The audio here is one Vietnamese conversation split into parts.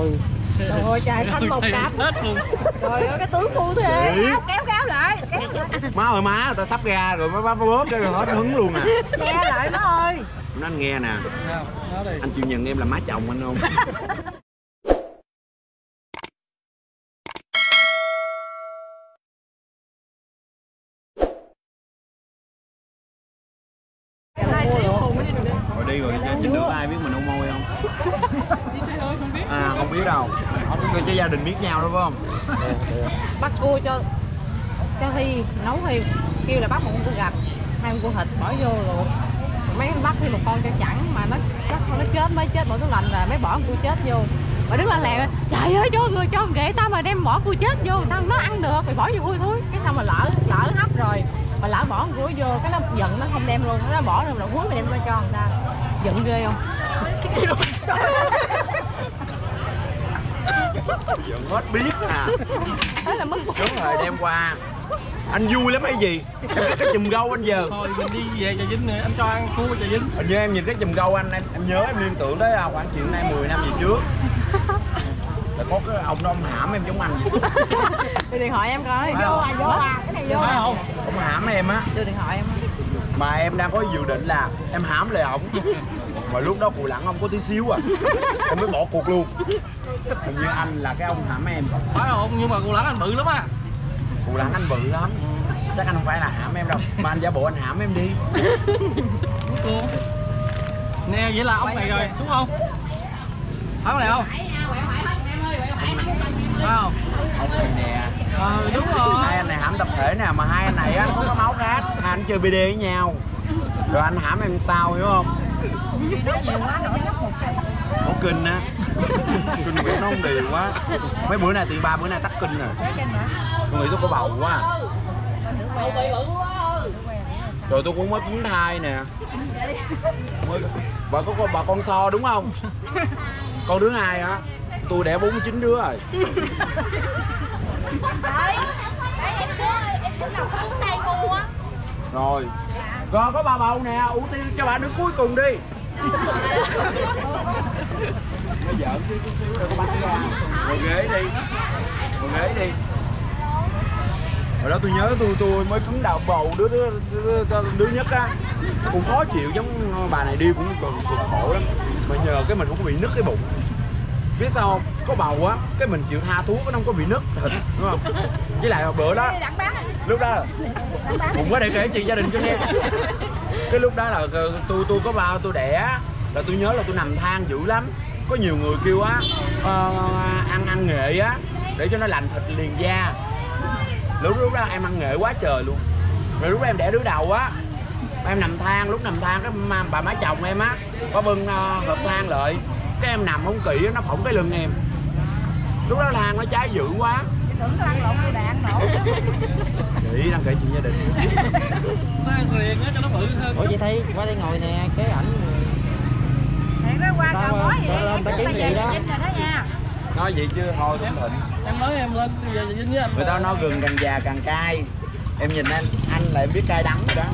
ơi Trời ơi trời xanh một cặp. hết luôn. Trời ơi cái tướng phu thế. Kéo kéo lại. Kéo. Má ơi má người ta sắp ra rồi má má bóp cái rồi hết hứng luôn à. Nghe lại má ơi. Nó anh nghe nè. Anh chịu nhận em là má chồng anh không? Rồi đi rồi cho trên đường ai biết mình ôm môi không? À không biết đâu. Không biết cho gia đình biết nhau đâu phải không? Bắt cua cho Cho Thi nấu Thi. Kêu là bắt một con cua gạch Hai con cua thịt bỏ vô rồi. Mấy bắt thêm một con cho chẳng Mà nó chắc nó chết mới chết bỏ tủ lạnh rồi Mới bỏ con cua chết vô. Mà đứng lên lẹ trời ơi cho người cho ghệ tao mà đem bỏ cua chết vô tao nó ăn được. Mày bỏ vô ui thúi cái xong mà lỡ lỡ hấp rồi mà lỡ bỏ con cua vô cái nó giận nó không đem luôn. Nó bỏ rồi là cuối mày đem ra cho người ta. Giận ghê không giờ hết biết à. Thế là mất đúng rồi đem qua. Anh vui lắm hay gì? Em có cái chùm gâu anh giờ. Thôi mình đi về trà vinh này anh cho ăn cua trà vinh. Hình như em nhìn cái chùm gâu anh em, em nhớ em liên tưởng tới à, khoảng chuyện nay 10 năm về trước. Là có cái ông đó ông hãm em giống anh vậy. Đưa điện thoại em coi. Vô à, vô à cái này vô phải à. không? Ông hãm em á. Đưa điện thoại em. Mà em đang có dự định là em hãm lại ổng mà lúc đó cù lẳng không có tí xíu à. Em mới bỏ cuộc luôn. Hình như anh là cái ông hãm em. Phải không? Nhưng mà cô lắng anh bự lắm á. Cù lẳng anh bự lắm. Chắc anh không phải là hãm em đâu mà anh giả bộ anh hãm em đi. Nè vậy là ông này rồi đúng không? Phải không này không? Phải không? Ông này nè. Ờ đúng rồi. Hai anh này hãm tập thể nè mà hai anh này á có máu khác hai anh chơi bd với nhau. Rồi anh hãm em sao hiểu không nó kinh á. Kinh của nó không đều quá. Mấy bữa nay thì ba bữa nay tắt kinh rồi. Tôi nghĩ tôi có bầu quá à. rồi tôi cũng mới cúng thai nè. Mới bà có con bà con so đúng không? Con đứa hai hả tôi đẻ 49 đứa rồi. Rồi rồi có bà bầu nè ưu tiên cho bà đứa cuối cùng đi. Nó giỡn chứ chút xíu có bắt ra ngồi ghế đi ngồi ghế đi. Hồi đó tôi nhớ tôi tôi mới cứng đầu bầu đứa đứa đứa, đứa, nhất á. Cũng khó chịu giống bà này đi cũng còn cực khổ lắm. Mà nhờ cái mình không có bị nứt cái bụng biết sao không? Có bầu á cái mình chịu tha thuốc nó không có bị nứt. Thịt đúng không? Với lại bữa đó lúc đó cũng có để kể chuyện gia đình cho nghe. Cái lúc đó là ờ, tôi tôi có bao tôi đẻ là tôi nhớ là tôi nằm than dữ lắm. Có nhiều người kêu á ờ, ăn ăn nghệ á để cho nó lành thịt liền da. Lúc lúc đó em ăn nghệ quá trời luôn. Rồi lúc đó em đẻ đứa đầu á em nằm than lúc nằm than cái bà má chồng em á có bưng ờ, hộp than lại cái em nằm không kỹ nó phỏng cái lưng em. Lúc đó than nó cháy dữ quá. Chị đang kể chuyện gia đình. Nó ăn liền á cho nó bự hơn ủa chị thấy qua đây ngồi nè cái ảnh hẹn nó qua cào bói vậy lên tao chắc kiếm về đó. Đó nói vậy chứ thôi cũng thịnh. em nói em lên về trà vinh với anh người ta nói gừng càng già càng cay. Em nhìn anh anh là em biết cay đắng rồi đó.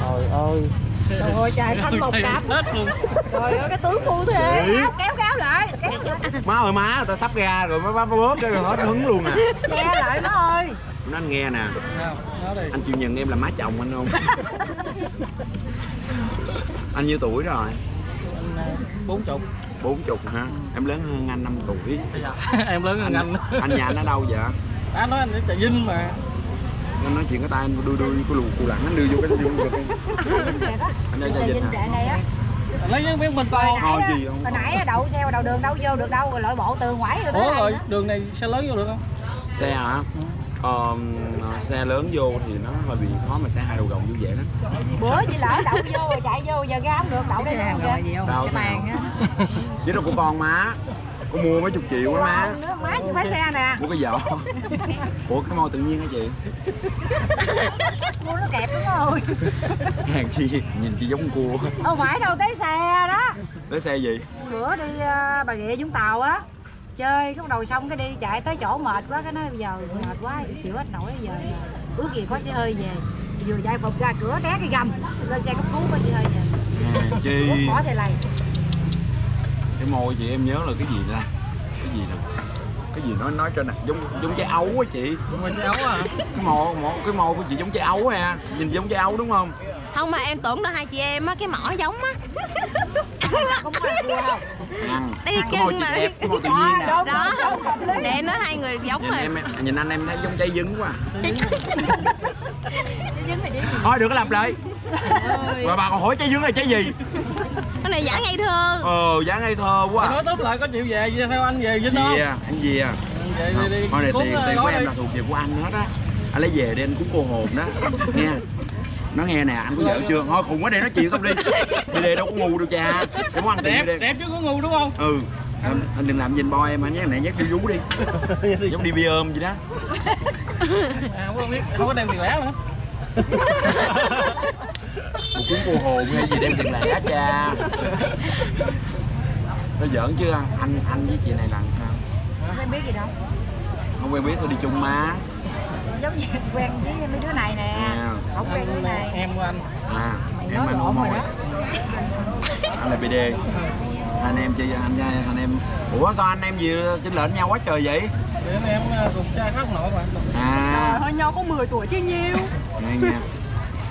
Trời ơi trời ơi trời xanh một cặp hết luôn. Trời ơi cái tướng phu thế. Kéo kéo lại. Kéo. Lại. má ơi má ta sắp ra rồi má bóp rồi hết hứng luôn à. Nghe lại má ơi. Nó anh nghe nè. Nào nói đi anh chịu nhận em là má chồng anh không? Anh nhiêu tuổi rồi? Anh bốn chục. Bốn chục hả? Em lớn hơn anh 5 tuổi. Em lớn hơn anh anh. nhà anh ở đâu vậy? Anh nói anh ở trà vinh mà anh nói chuyện cái tay anh đưa đưa cái lù cụ lẳng anh đưa vô cái vô cái anh đây ra dịch hả này á. Anh lấy cái miếng bên con thôi gì không hồi nãy đậu xe vào đầu đường đâu vô được đâu rồi lội bộ từ ngoài rồi ủa tới rồi đường này xe lớn vô được không? Xe hả? Ờ, xe lớn vô thì nó hơi bị khó mà xe hai đầu gồng vô dễ lắm. Bữa chị lỡ đậu vô rồi chạy vô giờ ra không được đậu đây đâu kìa. đâu cái bàn á. Chứ đâu của con má con mua mấy chục triệu á má. Má chứ phải xe nè. Mua cái vỏ ủa cái môi tự nhiên hả chị? Mua nó kẹp đúng không? Hàng chi nhìn chị giống cua. Không phải đâu tới xe đó. Tới xe gì? Bữa đi ờ, bà rịa vũng tàu á. Chơi cái đầu xong cái đi chạy tới chỗ mệt quá cái nói bây giờ mệt quá chịu hết nổi giờ. Ước gì có xe hơi về. Vừa chạy phục ra cửa té cái gầm lên xe cấp cứu có xe hơi về. Hàng chi. Bỏ thì lầy cái môi chị em nhớ là cái gì ra cái gì nè? Cái gì nói nói cho nè. Giống giống trái ấu á chị. Đúng rồi, cháu à. cái môi môi cái môi của chị giống trái ấu nè. Nhìn giống trái ấu đúng không? Không mà em tưởng là hai chị em á cái mỏ giống á. Không phải đâu. Môi cưng mà. đẹp cái môi tự nhiên nè. đó. để em nói hai người giống nhìn rồi em nhìn anh em thấy giống trái dứng quá. Thôi đừng có lặp lại rồi bà còn hỏi trái dứng là trái gì? Cái này giả ngây thơ ờ giá ngây thơ quá. Nói tốt lại có chịu về về theo anh về Vinh không? gì à? Anh gì à? Về đi đi. thôi này tiền tiền của em đi. là thuộc về của anh hết á. Anh lấy về để anh cúng cô hồn đó. Nghe. Nó nghe nè anh có vợ chưa? Thôi khùng quá để nói chuyện xong đi. Đi đây đâu có ngu đâu cha. Em muốn ăn tiền Đẹp, đi đẹp chứ có ngu đúng không? ừ. Anh, anh đừng làm nhìn boy em anh nhé này nhắc đi vú đi. Giống đi bia ôm vậy đó. À, không có biết, không có đem tiền lẻ nữa. Một cúng cô hồn hay gì đem tiền lẻ cha. Nó giỡn chứ anh anh với chị này làm sao? Không em biết gì đâu. Không quen biết sao đi chung má. Giống như quen với mấy đứa này nè. À. không quen với này. Em của anh. à Mày em nói anh mồi rồi đó. anh là BD anh em chơi anh anh em ủa sao anh em gì chênh lệch nhau quá trời vậy? Anh em ờ, cùng cha khác nội mà. à. Hơi nhau có 10 tuổi chứ nhiêu nghe nghe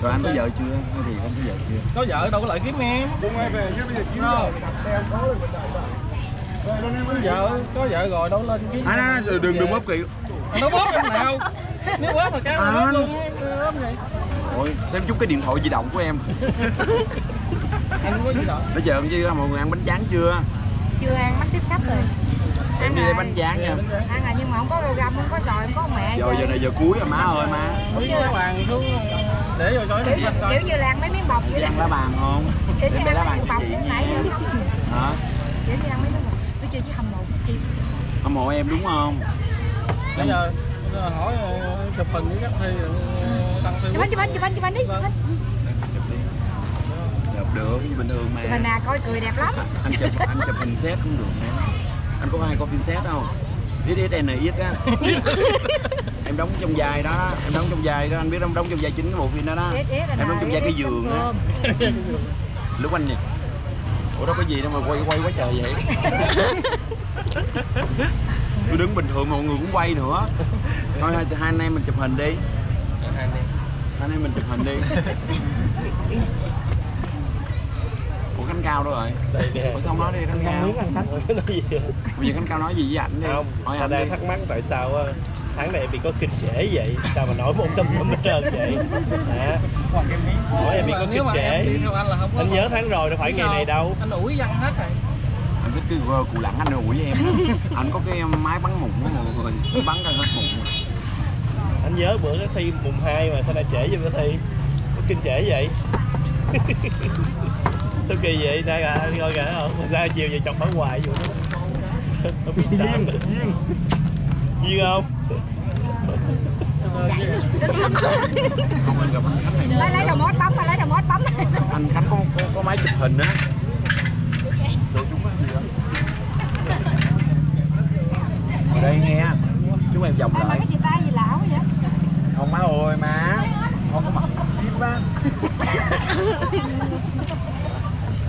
rồi anh có vợ chưa hay thì không có vợ chưa Có vợ đâu có lợi kiếm em. cũng ai về chứ bây giờ kiếm Không. Có vợ, có vợ rồi đâu lên kiếm. anh à, đừng đừng bóp kỵ Anh đâu bóp em nào. Nếu bóp mà cá À. luôn. Bóp vậy. Ôi, thêm chút cái điện thoại di động của em Em không có gì đâu. Nói chuyện chứ mọi người ăn bánh tráng chưa? chưa ăn mắt tiếp khách rồi Em đi đây bánh tráng nha ăn à nhưng mà không có rau găm không có sòi không có mẹ Giờ này giờ cuối rồi má ơi má. Mấy cái bàn xuống để xanh coi. kiểu như là ăn mấy miếng bọc vậy ăn lá bàn không? kiểu Để như lá ăn bàn mấy cho miếng bọc chị như nãy vậy Hả? kiểu như ăn mấy miếng bọc. Tôi chưa chứ hầm màu kia Hâm mộ em đúng không? Bây giờ hỏi chụp hình với các thi ờ, đăng chụp Facebook. bánh chụp bánh chụp bánh chụp bánh đi chụp bánh Chụp được, như bình thường mà. Chụp hình à coi cười đẹp lắm. Anh chụp anh chụp hình set cũng được nè. Anh có hay coi phim set không? Ít ít này này ít á Em đóng trong vai đó, em đóng trong vai đó, anh biết không? Đóng trong vai chính cái bộ phim đó đó. Em đóng trong vai cái giường á cơm. lúc anh nhỉ? Ủa đó có gì đâu mà quay quay quá trời vậy. Tôi đứng bình thường mọi người cũng quay nữa. Thôi hai, hai anh em mình chụp hình đi. Hai anh em. Mình chụp hình đi. Ủa khánh cao đâu rồi. Ủa xong nói đi khánh cao. nói gì chưa? bây giờ khánh cao nói gì với ảnh đi. Không hỏi ta anh đang đi. thắc mắc tại sao á, tháng này em bị có kinh trễ vậy? Sao mà nói một tâm tâm hết trơn vậy? Hả? Hỏi em bị có kinh trễ. Anh là không có anh nhớ tháng rồi đâu phải ngày này đâu. Anh ủi văn hết rồi. anh thích cái cụ lẳng anh ủi với em anh có cái máy bắn mụn đó mọi người. Bắn ra hết mụn anh nhớ bữa cái thi mùng 2 mà sao lại trễ vô cái thi? Có kinh trễ vậy? Tôi kỳ vậy? Nãy à anh coi kìa không? Ra chiều về chọc ở hoài vậy đó. Nó bị sao. Nữa duyên không không anh gặp anh khánh này lấy lấy đầu mốt bấm mà lấy đầu mốt bấm anh khánh có có, có máy chụp hình á đồ chúng á gì đó ở đây nghe chúng em vòng lại cái chị tay gì lão vậy không má ơi má không có mặt khiếp á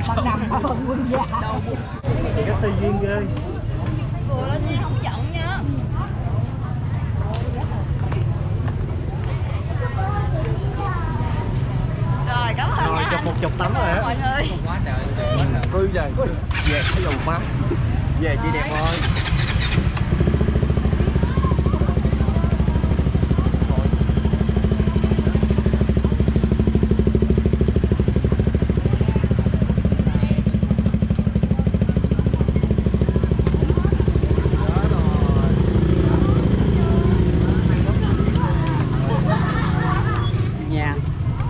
mà nằm ở phần quân già cái thi duyên ghê. Vừa lên nha không giận nha rồi cảm ơn rồi nha anh. một chục tấm rồi á mọi người. Quá trời. cứ về về cái dầu má về chị đẹp ơi nha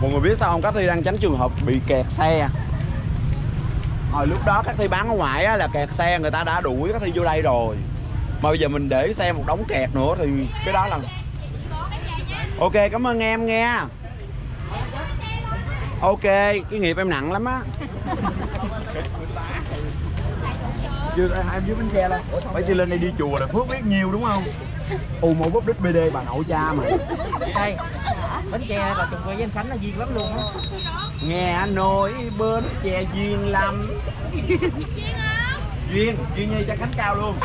mọi người biết sao không? Các thi đang tránh trường hợp bị kẹt xe. Hồi lúc đó các thi bán ở ngoài á, là kẹt xe người ta đã đuổi các thi vô đây rồi. Mà bây giờ mình để xe một đống kẹt nữa thì cái đó là ok cảm ơn em nghe ok cái nghiệp em nặng lắm á. Chưa em dưới bánh xe lên. Phải đi lên đây đi chùa là phước biết nhiều đúng không? Ù một búp đít bd bà nội cha mà. Đây bến tre là trùng quê với anh khánh là duyên lắm luôn á. Nghe nổi bến tre duyên lắm. Duyên duyên nhi cho khánh cao luôn.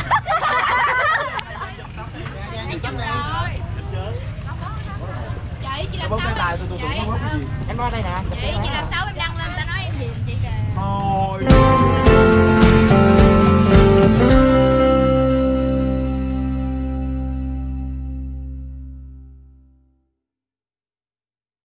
Chị làm sao tài tôi tôi tôi không có gì. Em nói đây nè. Chị chị làm sao em đăng lên ta nói em hiền chị kìa? Thôi.